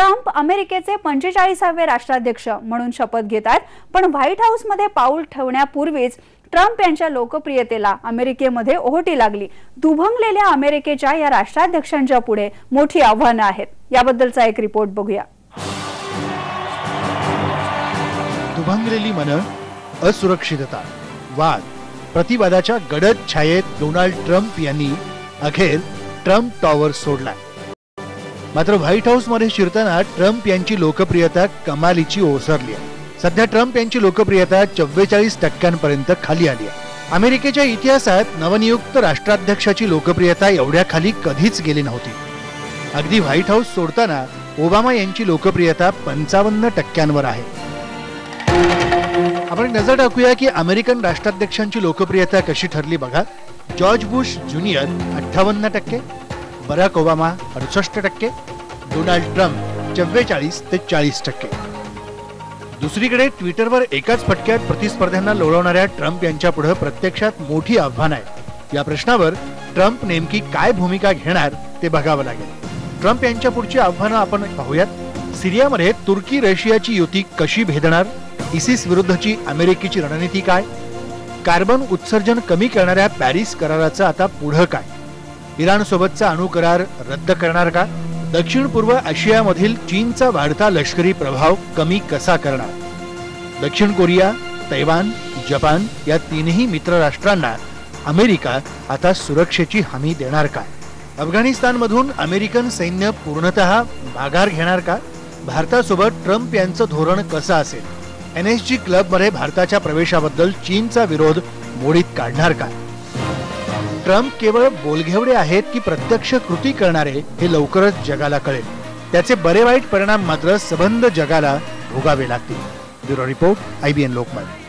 Trump अमेरिकेचे पंचेचाळीसावे राष्ट्राध्यक्ष म्हणून शपथ घेत आहेत पण व्हाईट हाऊसमध्ये पाऊल ठेवण्यापूर्वीच ट्रम्प यांच्या लोकप्रियतेला अमेरिकेमध्ये ओहोटी लागली. दुभंगलेल्या अमेरिकेच्या या राष्ट्राध्यक्षांच्या पुढे मोठी आव्हानं आहेत. याबद्दलचा एक रिपोर्ट बघूया. दुभंगलेली मन असुरक्षितता वाद प्रतिवादाच्या गडद छायेत डोनाल्ड ट्रम्प यांनी अखेर ट्रम्प टॉवर सोडलाय. मात्र व्हाईट हाऊसमध्ये शिरताना ट्रम्प यांची लोकप्रियता कमालीची ओसरली आहे. सध्या ट्रम्प यांची लोकप्रियता चव्वेचाळीस टक्क्यांपर्यंत खाली आली आहे. अमेरिकेच्या इतिहासात नवनियुक्त राष्ट्राध्यक्षाची लोकप्रियता एवढ्या खाली कधीच गेली नव्हती. अगदी व्हाईट हाऊस सोडताना ओबामा यांची लोकप्रियता पंचावन्न टक्क्यांवर आहे. आपण नजर टाकूया की अमेरिकन राष्ट्राध्यक्षांची लोकप्रियता कशी ठरली बघा. जॉर्ज बुश ज्युनियर अठ्ठावन्न टक्के बराक ओबामा अडुसष्ट टक्के डोनाल्ड ट्रम्प चव्वेचाळीस ते चाळीस टक्के. दुसरीकडे ट्विटरवर एकाच फटक्यात प्रतिस्पर्ध्यांना लोळवणाऱ्या ट्रम्प यांच्या पुढे प्रत्यक्षात मोठी आव्हान आहे. या प्रश्नावर ट्रम्प नेमकी काय भूमिका घेणार ते बघावं लागेल. ट्रम्प यांच्या पुढची आव्हानं आपण पाहूयात. सिरियामध्ये तुर्की रशियाची युती कशी भेदणार? इसिस विरुद्धची अमेरिकेची रणनीती काय? कार्बन उत्सर्जन कमी करणाऱ्या पॅरिस कराराचं आता पुढं काय? इराणसोबतचा अणुकरार अणु करार रद्द करणार का? दक्षिण पूर्व आशियामधील चीनचा वाढता लष्करी प्रभाव कमी कसा करणार? दक्षिण कोरिया तैवान जपान या तीनही मित्र राष्ट्रांना अमेरिका आता सुरक्षेची हमी देणार का? अफगाणिस्तानमधून अमेरिकन सैन्य पूर्णतः माघार घेणार का? भारतासोबत ट्रम्प यांचं धोरण कसं असेल? एन एस जी क्लबमध्ये भारताच्या प्रवेशाबद्दल चीनचा विरोध मोडीत काढणार का? ट्रम्प केवळ बोलघेवडे आहेत की प्रत्यक्ष कृती करणारे हे लवकरच जगाला कळेल. त्याचे बरे वाईट परिणाम मात्र सबंध जगाला भोगावे लागतील. Bureau report IBN Lokmat.